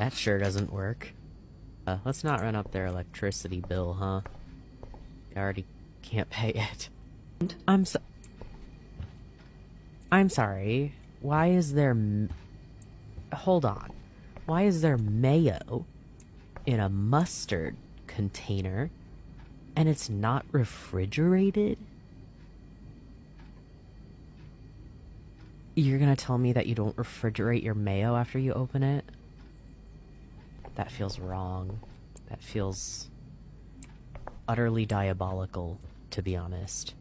That sure doesn't work. Uh, let's not run up their electricity bill, huh? I already can't pay it. I'm so- I'm sorry. Why is there Hold on. Why is there mayo in a mustard container and it's not refrigerated? You're gonna tell me that you don't refrigerate your mayo after you open it? That feels wrong. That feels utterly diabolical, to be honest.